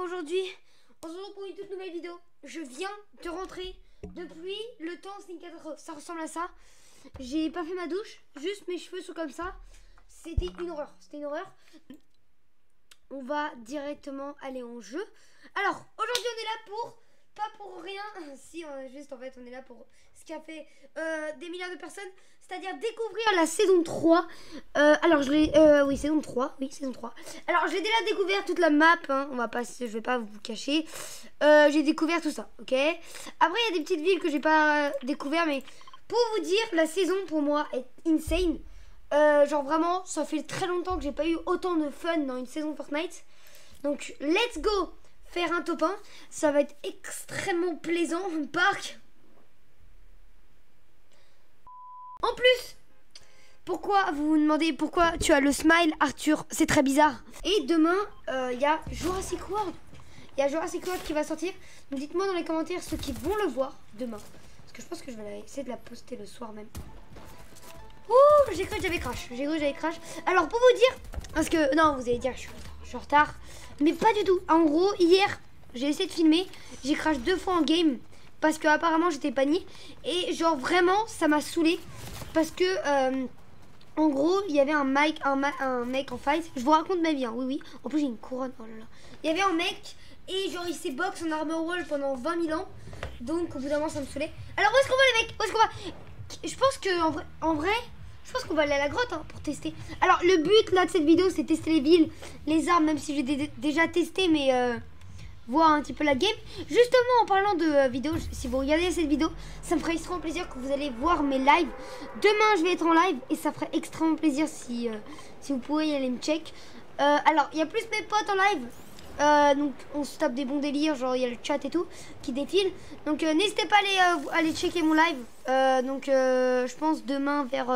aujourd'hui, on se retrouve pour une toute nouvelle vidéo. Je viens de rentrer depuis le temps, c'est une catastrophe. Ça ressemble à ça. J'ai pas fait ma douche, juste mes cheveux sont comme ça. C'était une horreur, c'était une horreur. On va directement aller en jeu. Alors, aujourd'hui on est là pour, pas pour rien, si, est juste en fait on est là pour qu'a fait euh, des milliards de personnes, c'est-à-dire découvrir la saison 3. Euh, alors je l'ai, euh, oui saison 3, oui saison 3. Alors j'ai déjà découvert toute la map, hein, on va pas, je vais pas vous cacher. j'ai découvert tout ça, ok? Après il y a des petites villes que j'ai pas découvert, mais pour vous dire, la saison pour moi est insane. genre vraiment, ça fait très longtemps que j'ai pas eu autant de fun dans une saison Fortnite. Donc let's go faire un top 1. Ça va être extrêmement plaisant. Parc. En plus, pourquoi vous vous demandez pourquoi tu as le smile, Arthur C'est très bizarre. Et demain, il euh, y a Jurassic World. Il y a Jurassic World qui va sortir. Dites-moi dans les commentaires ceux qui vont le voir demain. Parce que je pense que je vais essayer de la poster le soir même. Ouh, j'ai cru que j'avais crash. J'ai cru que j'avais crash. Alors pour vous dire, parce que non, vous allez dire que je suis en retard. Mais pas du tout. En gros, hier, j'ai essayé de filmer. J'ai crash deux fois en game. Parce que apparemment j'étais panique. Et genre vraiment, ça m'a saoulé. Parce que... Euh, en gros, il y avait un mec, un, un, mec en fight. Je vous raconte ma vie, hein. oui, oui. En plus, j'ai une couronne. Oh là là. Il y avait un mec et genre il s'est box en armor wall pendant 20 000 ans. Donc au bout d'un moment, ça me saoulait. Alors où est-ce qu'on va les mecs? Où est-ce qu'on va? Je pense que en vrai, en vrai je pense qu'on va aller à la grotte hein, pour tester. Alors, le but là de cette vidéo, c'est tester les villes, les armes, même si j'ai déjà testé, mais euh, voir un petit peu la game. Justement, en parlant de euh, vidéo, si vous regardez cette vidéo, ça me ferait extrêmement plaisir que vous allez voir mes lives. Demain, je vais être en live et ça ferait extrêmement plaisir si, euh, si vous pouvez y aller me check. alors, il y a plus mes potes en live. donc on se tape des bons délires, genre il y a le chat et tout qui défile. Donc n'hésitez pas à aller, aller checker mon live. donc je pense demain vers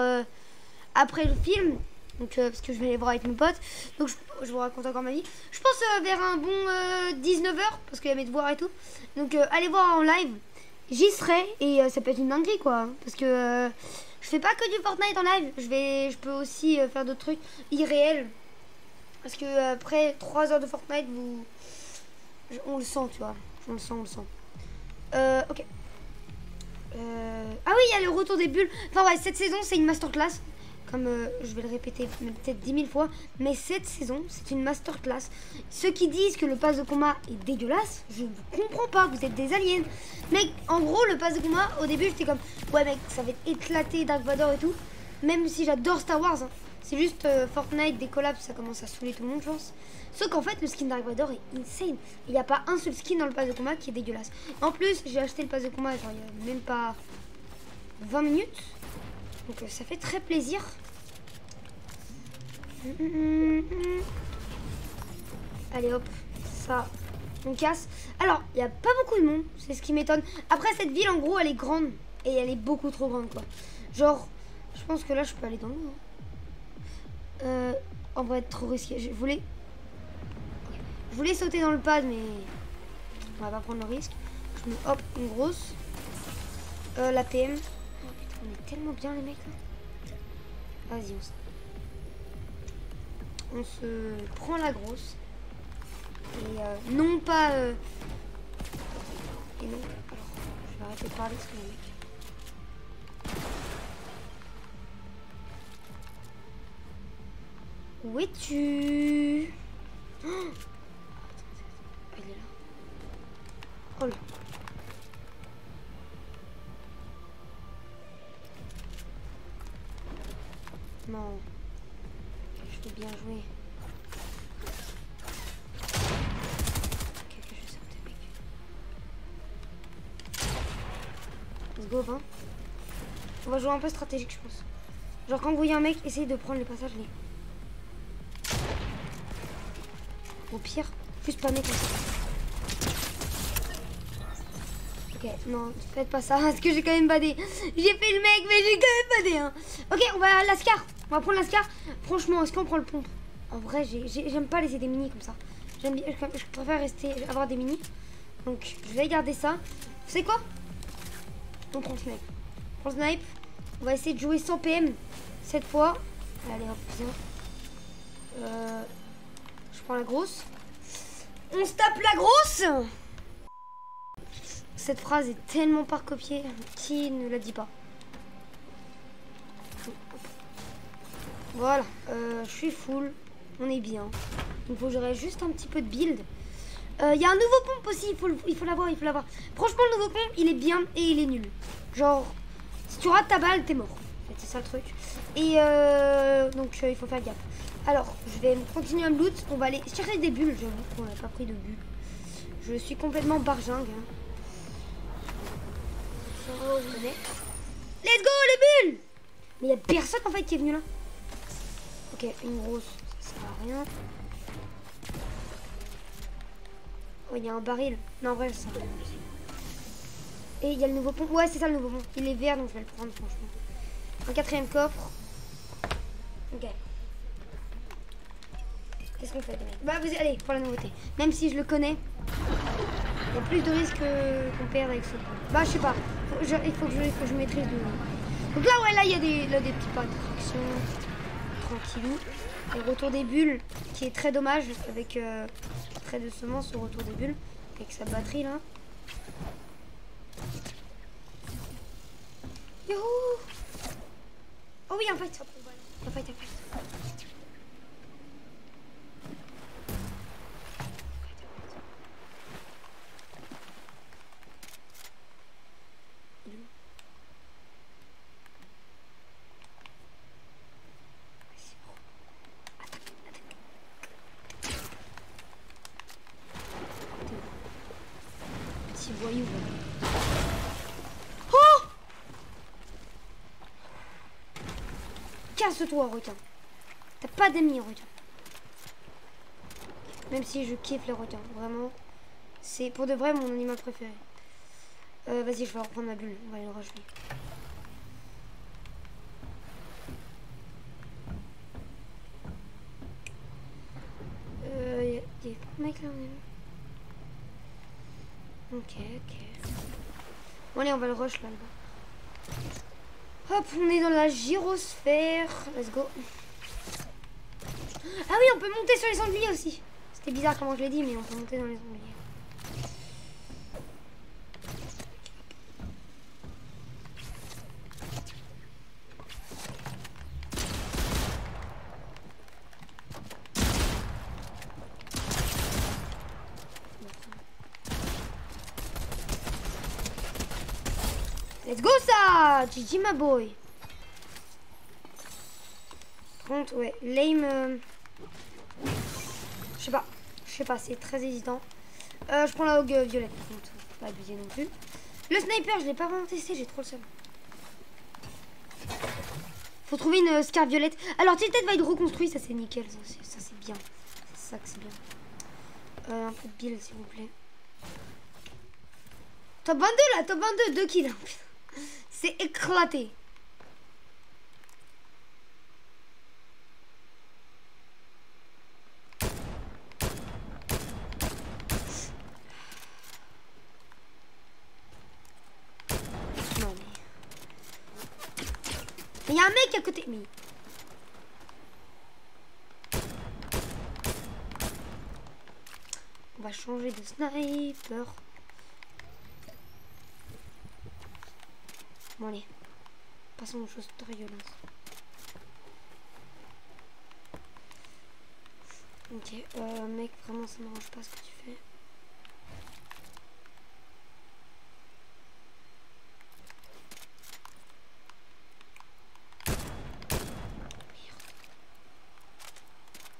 après le film. Donc, euh, parce que je vais les voir avec mes potes. Donc, je, vous raconte encore ma vie. Je pense euh, vers un bon 19h, euh, parce qu'il y a mes devoirs et tout. Donc, allez voir en live. J'y serai, et ça peut être une dinguerie, quoi. Parce que je fais pas que du Fortnite en live. Je, vais, je peux aussi faire d'autres trucs irréels. Parce que après 3 heures de Fortnite, vous... on le sent, tu vois. On le sent, on le sent. ok. Ah oui, il y a le retour des bulles. Enfin ouais, cette saison, c'est une masterclass comme euh, je vais le répéter peut-être 10 000 fois, mais cette saison, c'est une masterclass. Ceux qui disent que le pass de combat est dégueulasse, je ne comprends pas, vous êtes des aliens. Mec, en gros, le pass de combat, au début, j'étais comme, ouais mec, ça va être éclaté, Dark Vador et tout. Même si j'adore Star Wars, hein. c'est juste euh, Fortnite, des collabs, ça commence à saouler tout le monde, je pense. Sauf qu'en fait, le skin Dark Vador est insane. Il n'y a pas un seul skin dans le pass de combat qui est dégueulasse. En plus, j'ai acheté le pass de combat, genre, il n'y a même pas 20 minutes. Donc euh, ça fait très plaisir. Allez hop, ça, on casse. Alors, il n'y a pas beaucoup de monde, c'est ce qui m'étonne. Après, cette ville, en gros, elle est grande. Et elle est beaucoup trop grande, quoi. Genre, je pense que là, je peux aller dans l'eau. Hein. Euh, en vrai, trop risqué. Je voulais... Je voulais sauter dans le pad, mais... On va pas prendre le risque. Je mets, hop, une grosse. Euh, la PM. On est tellement bien les mecs Vas-y, on se... prend la grosse. Et euh, non pas... Euh, et non... Alors, je vais arrêter de parler parce que le mec... Où es-tu? Oh Il est là. Oh là. Non. Je vais bien jouer. Ok, je sauter, mec. Let's go, 20. On va jouer un peu stratégique, je pense. Genre, quand vous voyez un mec, essayez de prendre le passage les. Au pire, juste pas comme ça. Ok, non, faites pas ça, parce que j'ai quand même des... J'ai fait le mec, mais j'ai quand même des... Hein. Ok, on va à l'ascar. On va prendre la scar. Franchement, est-ce qu'on prend le pompe En vrai, j'aime pas laisser des mini comme ça. Je préfère rester, avoir des mini. Donc, je vais garder ça. Vous savez quoi? On prend le snipe. On prend le snipe. On va essayer de jouer sans PM cette fois. Allez, hop, viens. Euh, je prends la grosse. On se tape la grosse Cette phrase est tellement par copier. Qui ne la dit pas? Voilà, euh, je suis full. On est bien. Il faut que j'aurai juste un petit peu de build. Euh, Il y a un nouveau pompe aussi, il faut, l'avoir, il faut l'avoir. Franchement, le nouveau pompe, il est bien et il est nul. Genre, si tu rates ta balle, t'es mort. C'est ça le truc. Et euh, donc, euh, il faut faire gaffe. Alors, je vais continuer à me loot. On va aller chercher des bulles. J'avoue qu'on n'a pas pris de bulles. Je suis complètement barjingue. Hein. Let's go, les bulles Mais il y a personne en fait qui est venu là. Ok, une grosse, ça sert à rien. Oh, il y a un baril. Non, en vrai, ça. Et il y a le nouveau pont. Ouais, c'est ça le nouveau pont. Il est vert, donc je vais le prendre, franchement. Un quatrième coffre. Ok. Qu'est-ce qu'on fait, Bah, vous allez, pour la nouveauté. Même si je le connais, il y a plus de risques qu'on perde avec ce pont. Bah, je sais pas. Il faut que je, maîtrise le. Donc là, ouais, là, il y a des, là, des petits pas d'attraction. Tranquillou. Et retour des bulles, qui est très dommage avec euh, trait de semence au retour des bulles. Avec sa batterie, là. Youhou Oh oui, un fight. Un fight, un fight. Il est où Vas-y, oh. Attaque, attaque. T'es où Petit voyou. Oh Casse-toi, requin. T'as pas d'amis, requin. Même si je kiffe les requins, vraiment. C'est pour de vrai mon animal préféré. Euh, Vas-y, je vais reprendre ma bulle. On va aller le rajouter. Euh, là, on est Ok, ok. Bon, allez, on va le rush là, là-bas. Hop, on est dans la gyrosphère. Let's go. Ah oui, on peut monter sur les sangliers aussi. C'était bizarre comment je l'ai dit, mais on peut monter dans les sangliers. Let's go ça GG ma boy 30, ouais. Lame... euh, Je sais pas. Je sais pas, c'est très hésitant. Euh, je prends la hog euh, violette, par contre. Pas abuser non plus. Le sniper, je l'ai pas vraiment testé, j'ai trop le seum. Faut trouver une scar violette. Alors, Tilted va être reconstruit, ça c'est nickel, ça c'est bien. C'est ça que c'est bien. Un peu de build, s'il vous plaît. Top 22 là, top 22, 2 kills. C'est éclaté. Non. Il y a un mec à côté. Mais... On va changer de sniper. Bon allez. Passons aux choses très violentes. Ok, euh, mec, vraiment ça m'arrange pas ce que tu fais.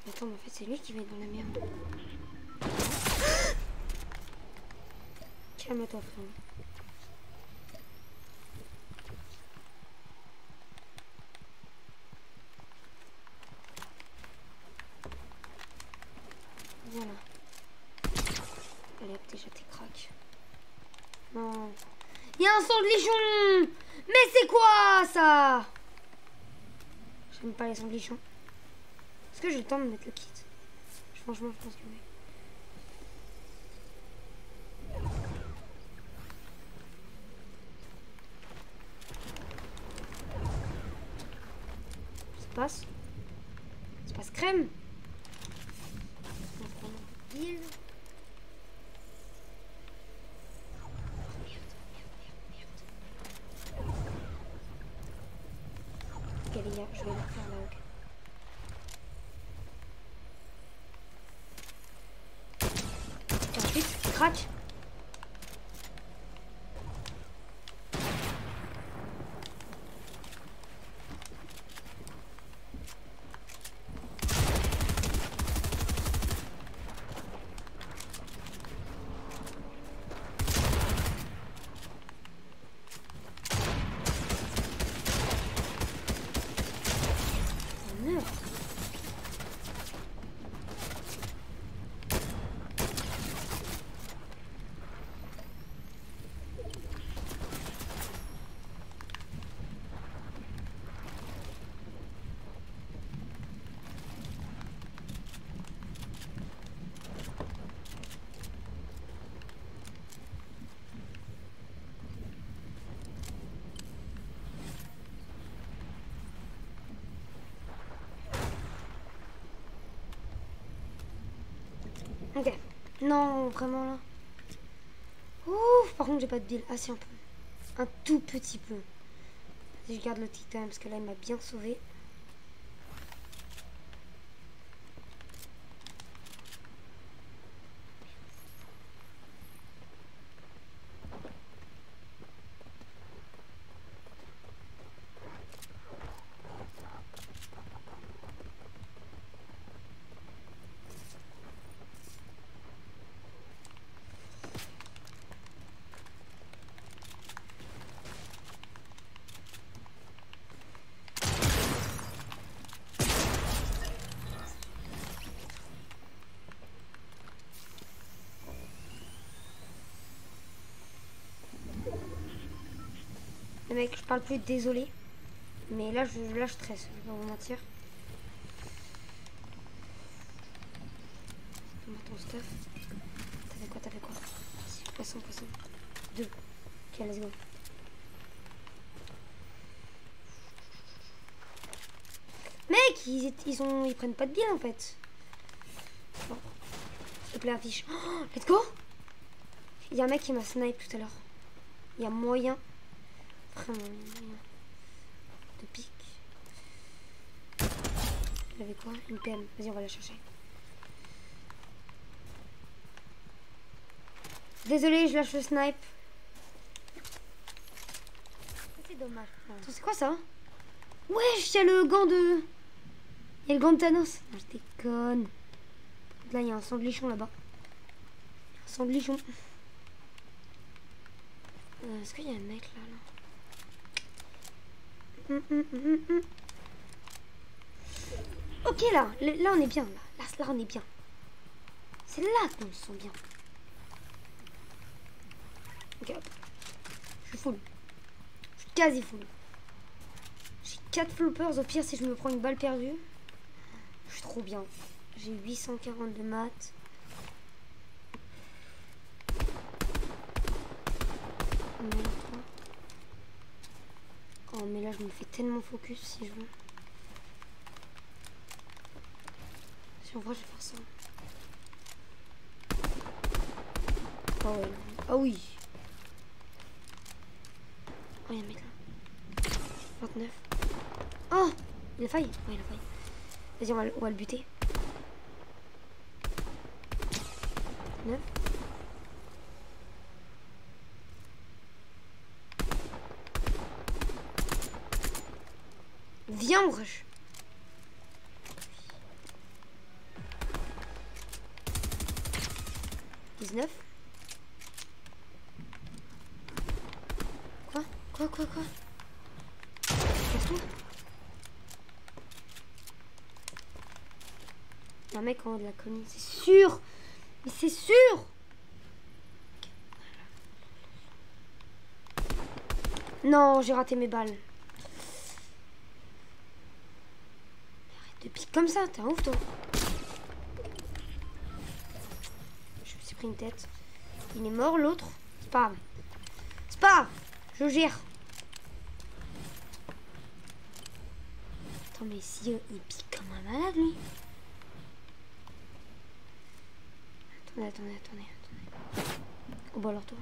Attends, mais en fait c'est lui qui va être dans la merde. Calme-toi frère. Voilà. Allez hop, déjà t'es crack. Non. Mais c'est quoi ça? J'aime pas les sanglichons. Est-ce que j'ai le temps de mettre le kit? Franchement, je pense que oui. Ça se passe? Ça se passe crème? On va prendre gars, je vais le faire là, ok. Ensuite, crac. Ok. Non, vraiment là. Ouf, par contre, j'ai pas de deal. Ah, si, un peu. Un tout petit peu. Je garde le titan parce que là, il m'a bien sauvé. Mec, je parle plus désolé. Mais là, je, là, je stresse, je vais pas vous mentir. ton stuff. T'as fait quoi T'as fait quoi Poisson, poisson. Deux. Ok, let's go. Mec, ils, ils, ont, ils prennent pas de bien en fait. Bon. S'il te plaît, affiche. Oh, let's go Il y a un mec qui m'a snipe tout à l'heure. Il y a moyen de pique. Il avait quoi? Une PM. Vas-y, on va la chercher. Désolé, je lâche le snipe. C'est dommage. C'est quoi ça? Wesh, il y a le gant de... Il y a le gant de Thanos. Ah, je déconne. Là, il y a un sanglichon là-bas. Un sanglichon. Euh, est-ce qu'il y a un mec là, là? Ok là, là on est bien. Là, là, on est bien. C'est là qu'on se sent bien. Ok. Je suis full. Je suis quasi full. J'ai 4 floppers. Au pire si je me prends une balle perdue. Je suis trop bien. J'ai 840 de maths. Oh mais là je me fais tellement focus si je veux. Si on voit je vais faire ça. Oh, ouais. oh oui. Oh il y a un mec là. 29. Oh Il a failli. Ouais il a failli. Vas-y on on va le buter. 9. Viens, rush. Dix-neuf. Quoi? Quoi, quoi, quoi? Tout Il y a un mec en haut de la colline, c'est sûr Mais c'est sûr Non, j'ai raté mes balles. De pique comme ça, t'es un ouf toi. Je me suis pris une tête. Il est mort l'autre. C'est pas. C'est pas. Je gère. Attends mais si euh, il pique comme un malade lui. Attendez, attendez, attendez, attendez. Oh bah alors toi.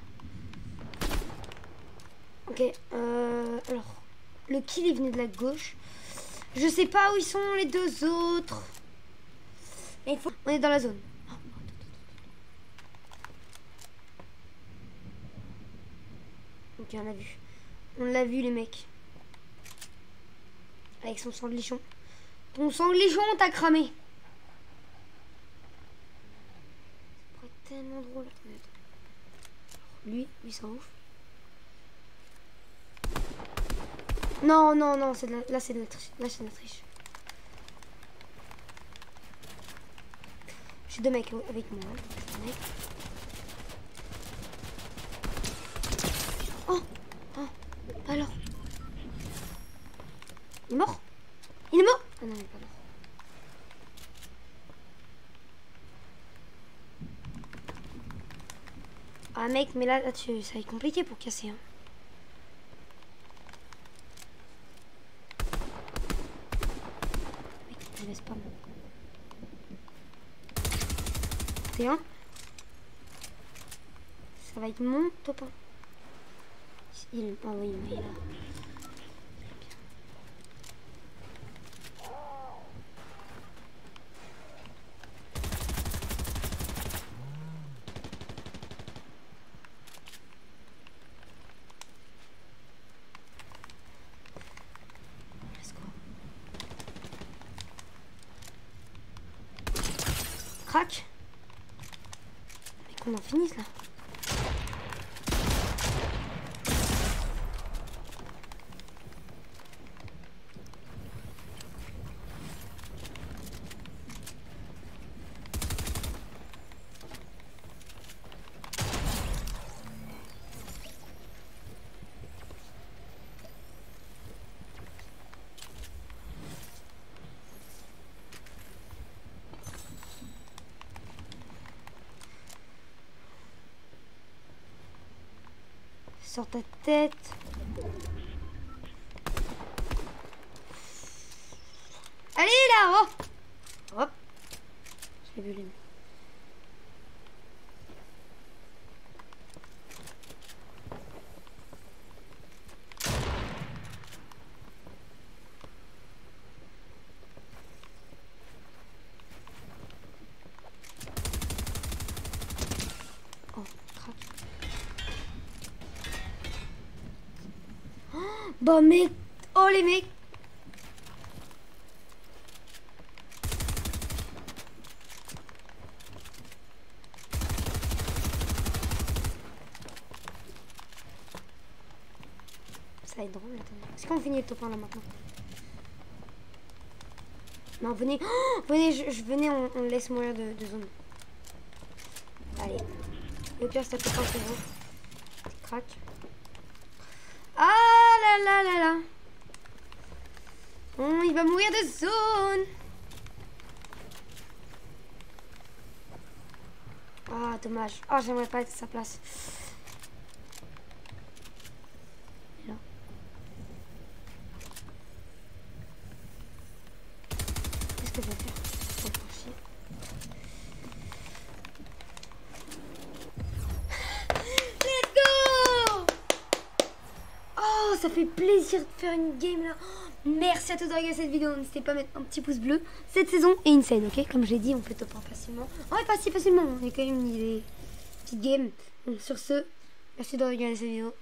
Ok, euh, alors, le kill il venait de la gauche. Je sais pas où ils sont les deux autres. Mais il faut... On est dans la zone. Ok, on l'a vu. On l'a vu, les mecs. Avec son sanglichon. Ton sanglichon, t'as cramé. Ça pourrait être tellement drôle. Lui, lui, s'en ouf. Non, non, non, c'est là, c'est de la triche. Là, c'est de la triche. J'ai deux mecs avec moi. Oh, oh, alors. Il est mort Il est mort Ah non, il est pas mort. Ah mec, mais là, là tu, ça va être compliqué pour casser. Hein. Ça va être mon top 1. Il... Ah oui, il est là. Crac qu'on en finisse là. Sur ta tête. Allez là oh Hop. J'ai vu les Bah mais... Oh les mecs Ça va être drôle, Est-ce qu'on finit le top 1 là maintenant? Non, venez. Oh, venez, je, venais, on, laisse mourir de, zone. Allez. Le pire, c'est que c'est bon. Crac. Là là là Oh, il va mourir de zone. Ah, dommage. Ah, j'aimerais pas être à sa place. Qu'est-ce que je vais faire ça fait plaisir de faire une game là. merci à tous d'avoir regardé cette vidéo. N'hésitez pas à mettre un petit pouce bleu. Cette saison est une scène, ok? Comme j'ai dit, on fait top 1 facilement. Ouais, pas si facilement. Il y a quand même une idée. Petite game. Donc, sur ce, merci d'avoir regardé cette vidéo.